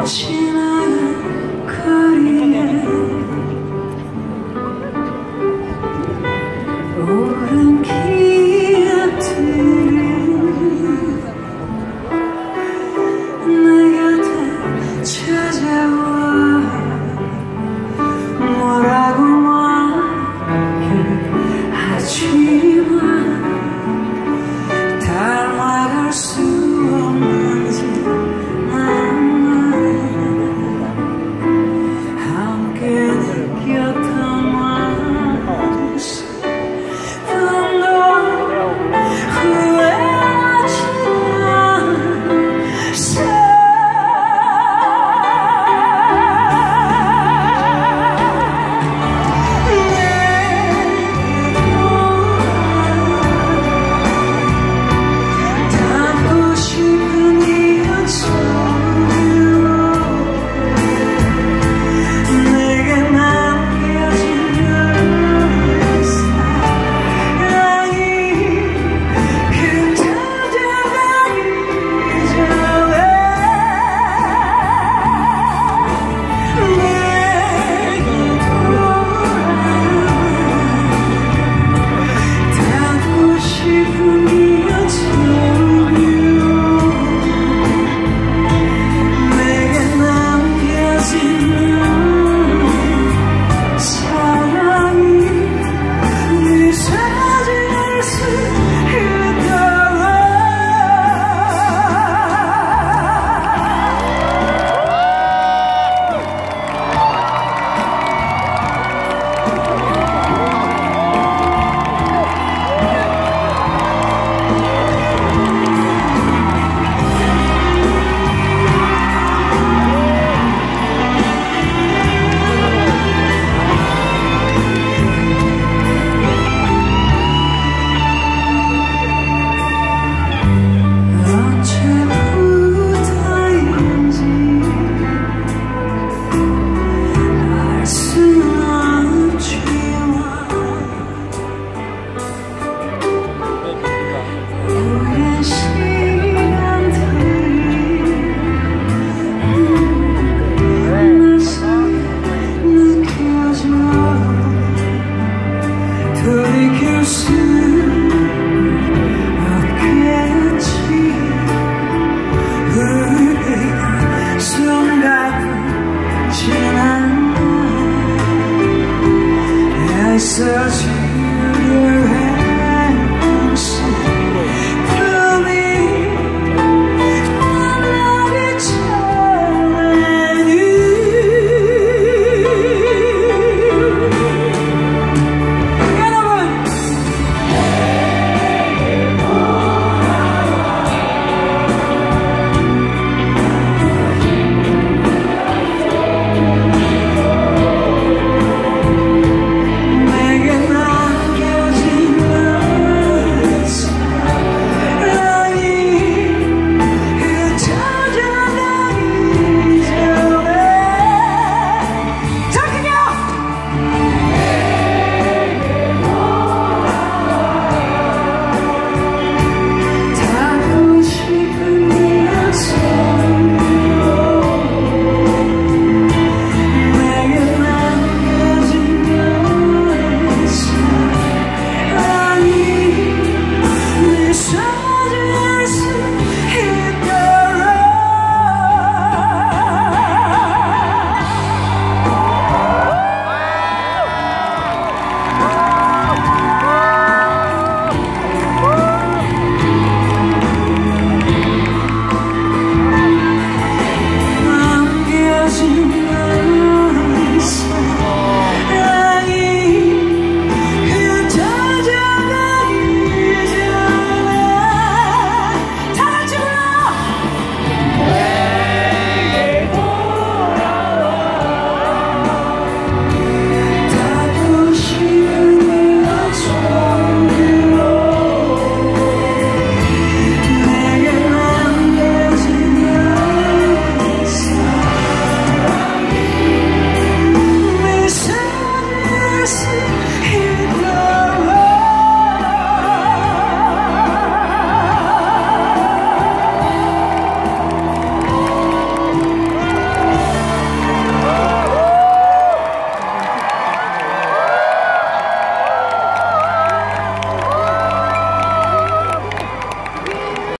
Oh,